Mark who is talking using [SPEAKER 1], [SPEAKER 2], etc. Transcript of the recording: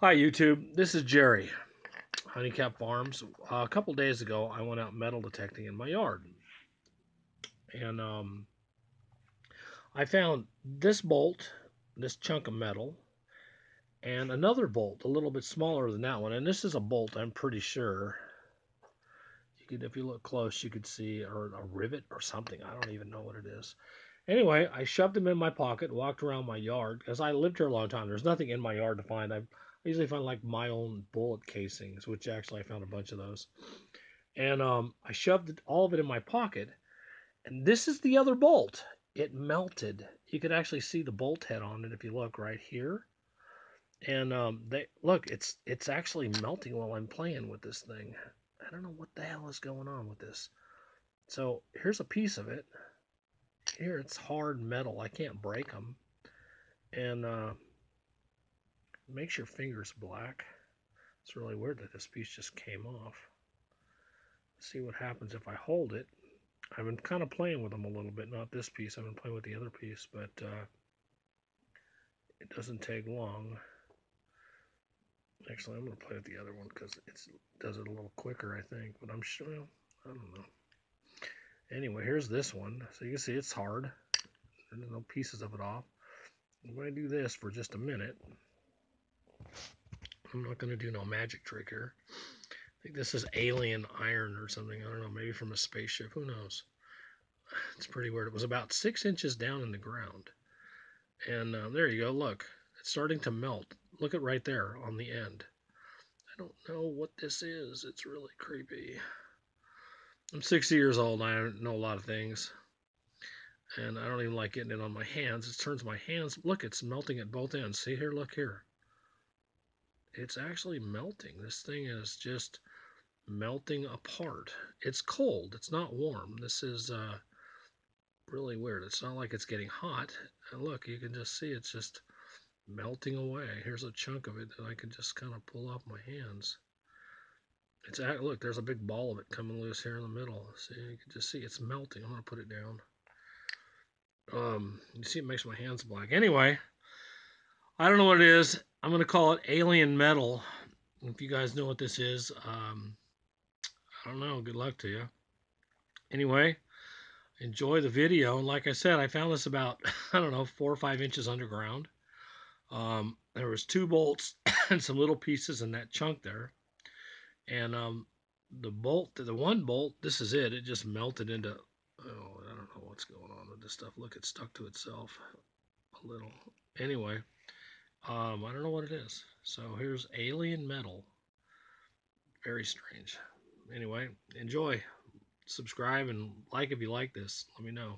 [SPEAKER 1] Hi YouTube, this is Jerry, Honeycap Farms. Uh, a couple days ago, I went out metal detecting in my yard, and um, I found this bolt, this chunk of metal, and another bolt, a little bit smaller than that one. And this is a bolt, I'm pretty sure. You could, if you look close, you could see, or a rivet or something. I don't even know what it is. Anyway, I shoved them in my pocket, walked around my yard, because I lived here a long time. There's nothing in my yard to find. I've I usually find like my own bullet casings, which actually I found a bunch of those. And um, I shoved all of it in my pocket. And this is the other bolt. It melted. You could actually see the bolt head on it if you look right here. And um, they look, it's it's actually melting while I'm playing with this thing. I don't know what the hell is going on with this. So here's a piece of it. Here it's hard metal. I can't break them. And uh, makes your fingers black. It's really weird that this piece just came off. Let's see what happens if I hold it. I've been kind of playing with them a little bit, not this piece. I've been playing with the other piece, but uh, it doesn't take long. Actually, I'm going to play with the other one because it does it a little quicker, I think. But I'm sure, well, I don't know. Anyway, here's this one. So you can see it's hard. There's no pieces of it off. I'm going to do this for just a minute. I'm not going to do no magic trick here. I think this is alien iron or something. I don't know, maybe from a spaceship. Who knows? It's pretty weird. It was about six inches down in the ground. And uh, there you go. Look, it's starting to melt. Look at right there on the end. I don't know what this is. It's really creepy. I'm 60 years old. I know a lot of things. And I don't even like getting it on my hands. It turns my hands. Look, it's melting at both ends. See here? Look here it's actually melting. This thing is just melting apart. It's cold. It's not warm. This is uh, really weird. It's not like it's getting hot. And look, you can just see it's just melting away. Here's a chunk of it that I can just kind of pull off my hands. It's at, look, there's a big ball of it coming loose here in the middle. See, you can just see it's melting. I'm going to put it down. Um, you see it makes my hands black. Anyway, I don't know what it is. I'm going to call it alien metal. If you guys know what this is, um, I don't know. Good luck to you. Anyway, enjoy the video. And like I said, I found this about, I don't know, four or five inches underground. Um, there was two bolts and some little pieces in that chunk there. And um, the bolt, the one bolt, this is it. It just melted into, oh, I don't know what's going on with this stuff. Look, it stuck to itself a little. Anyway. Um, I don't know what it is. So here's alien metal. Very strange. Anyway, enjoy. Subscribe and like if you like this. Let me know.